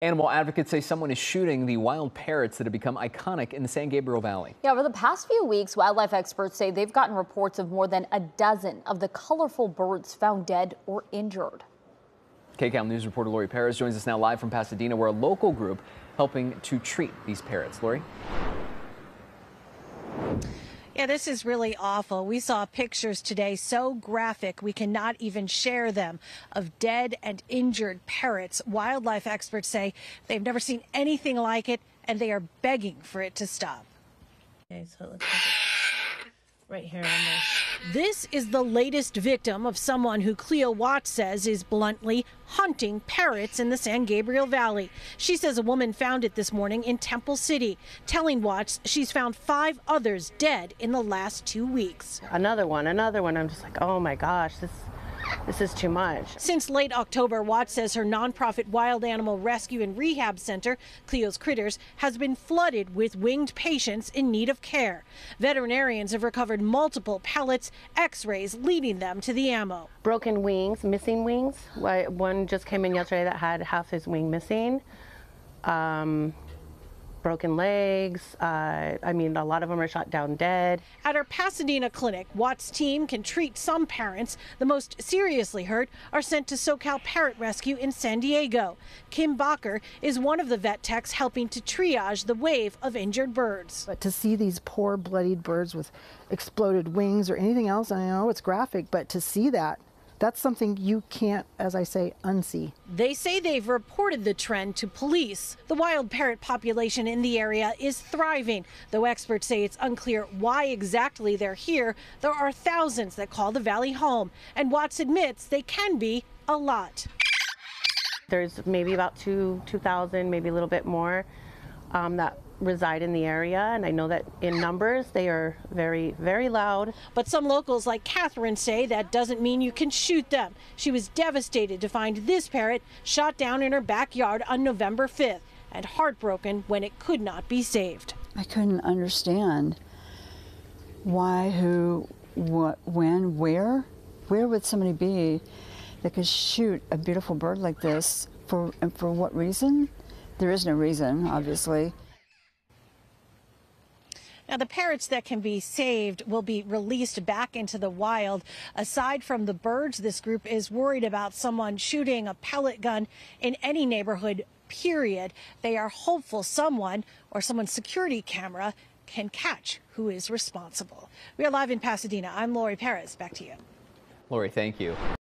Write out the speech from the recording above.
Animal advocates say someone is shooting the wild parrots that have become iconic in the San Gabriel Valley. Yeah, over the past few weeks, wildlife experts say they've gotten reports of more than a dozen of the colorful birds found dead or injured. KCAL News reporter Laurie Perez joins us now live from Pasadena, where a local group helping to treat these parrots. Laurie? Yeah, this is really awful. We saw pictures today so graphic we cannot even share them of dead and injured parrots. Wildlife experts say they've never seen anything like it and they are begging for it to stop. Okay, so right here on this. This is the latest victim of someone who Cleo Watts says is bluntly hunting parrots in the San Gabriel Valley. She says a woman found it this morning in Temple City, telling Watts she's found five others dead in the last two weeks. Another one, another one. I'm just like, oh my gosh, this this is too much. Since late October, Watts says her nonprofit Wild Animal Rescue and Rehab Center, Cleo's Critters, has been flooded with winged patients in need of care. Veterinarians have recovered multiple pellets, x rays leading them to the ammo. Broken wings, missing wings. One just came in yesterday that had half his wing missing. Um, broken legs. Uh, I mean, a lot of them are shot down dead. At our Pasadena clinic, Watt's team can treat some parents. The most seriously hurt are sent to SoCal Parrot Rescue in San Diego. Kim Bacher is one of the vet techs helping to triage the wave of injured birds. But to see these poor bloodied birds with exploded wings or anything else, I know it's graphic, but to see that that's something you can't, as I say, unsee. They say they've reported the trend to police. The wild parrot population in the area is thriving, though experts say it's unclear why exactly they're here. There are thousands that call the valley home, and Watts admits they can be a lot. There's maybe about two, 2,000, maybe a little bit more um, that reside in the area, and I know that in numbers they are very, very loud. But some locals like Catherine say that doesn't mean you can shoot them. She was devastated to find this parrot shot down in her backyard on November 5th and heartbroken when it could not be saved. I couldn't understand why, who, what, when, where. Where would somebody be that could shoot a beautiful bird like this? For, and for what reason? There is no reason, obviously. Now, the parrots that can be saved will be released back into the wild. Aside from the birds, this group is worried about someone shooting a pellet gun in any neighborhood, period. They are hopeful someone or someone's security camera can catch who is responsible. We are live in Pasadena. I'm Laurie Perez. Back to you. Laurie, thank you.